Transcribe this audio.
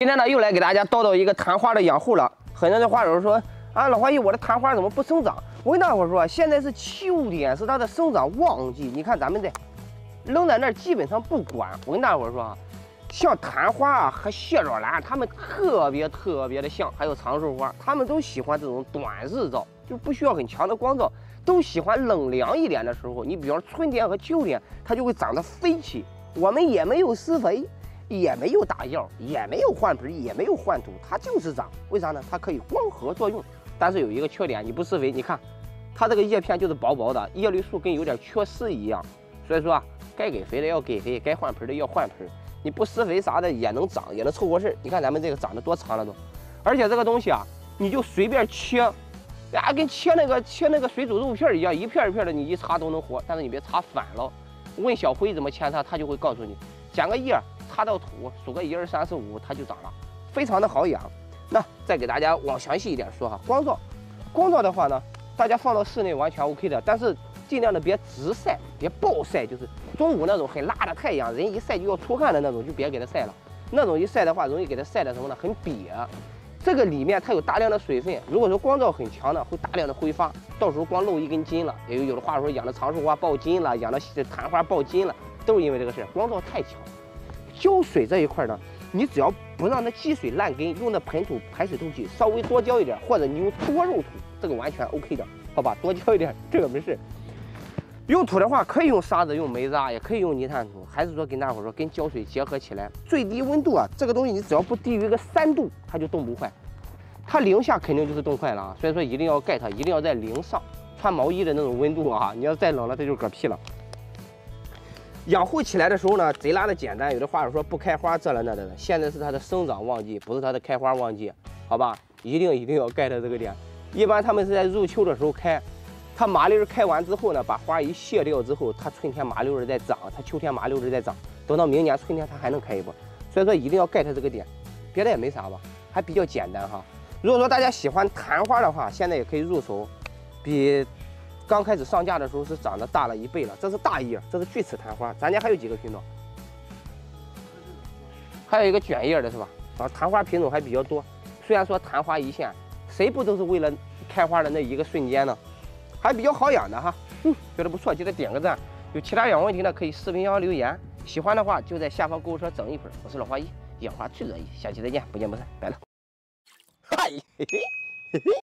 今天呢，又来给大家叨叨一个昙花的养护了。很多的花友说啊，老花姨，我的昙花怎么不生长？我跟大伙说，现在是秋天，是它的生长旺季。你看咱们这扔在那儿，基本上不管。我跟大伙说啊，像昙花啊和蟹爪兰，它们特别特别的像，还有长寿花，它们都喜欢这种短日照，就不需要很强的光照，都喜欢冷凉一点的时候。你比方春天和秋天，它就会长得飞起。我们也没有施肥。也没有打药，也没有换盆，也没有换土，它就是长。为啥呢？它可以光合作用，但是有一个缺点，你不施肥，你看它这个叶片就是薄薄的，叶绿素跟有点缺失一样。所以说啊，该给肥的要给肥，该换盆的要换盆。你不施肥啥的也能长，也能凑合事。你看咱们这个长得多长了都，而且这个东西啊，你就随便切，啊，跟切那个切那个水煮肉片一样，一片一片的，你一插都能活。但是你别插反了，问小辉怎么扦插，他就会告诉你，剪个叶。插到土，数个一二三四五，它就长了，非常的好养。那再给大家往详细一点说哈，光照，光照的话呢，大家放到室内完全 OK 的，但是尽量的别直晒，别暴晒，就是中午那种很辣的太阳，人一晒就要出汗的那种，就别给它晒了。那种一晒的话，容易给它晒的什么呢？很瘪。这个里面它有大量的水分，如果说光照很强呢，会大量的挥发，到时候光露一根筋了。也有有的话说养的长寿花爆筋了，养的昙花爆筋了，都是因为这个事儿，光照太强。浇水这一块呢，你只要不让它积水烂根，用那盆土排水透气，稍微多浇一点，或者你用多肉土，这个完全 OK 的，好吧？多浇一点，这个没事。用土的话，可以用沙子，用煤渣，也可以用泥炭土，还是说跟大伙说，跟浇水结合起来。最低温度啊，这个东西你只要不低于个三度，它就冻不坏。它零下肯定就是冻坏了啊，所以说一定要盖它，一定要在零上，穿毛衣的那种温度啊。你要再冷了，它就嗝屁了。养护起来的时候呢，贼拉的简单。有的花友说不开花这了那的，现在是它的生长旺季，不是它的开花旺季，好吧？一定一定要 get 这个点。一般他们是在入秋的时候开，它麻溜开完之后呢，把花一卸掉之后，它春天麻溜儿再长，它秋天麻溜儿再长，等到明年春天它还能开一波。所以说一定要 get 这个点，别的也没啥吧，还比较简单哈。如果说大家喜欢昙花的话，现在也可以入手，比。刚开始上架的时候是长得大了一倍了，这是大叶，这是锯齿昙花。咱家还有几个品种？还有一个卷叶的是吧？啊，昙花品种还比较多。虽然说昙花一现，谁不都是为了开花的那一个瞬间呢？还比较好养的哈。嗯，觉得不错，记得点个赞。有其他养问题的可以视频下方留言。喜欢的话就在下方购物车整一盆。我是老花一，养花最乐意。下期再见，不见不散，拜了。嗨，嘿嘿嘿嘿。